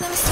Let me see.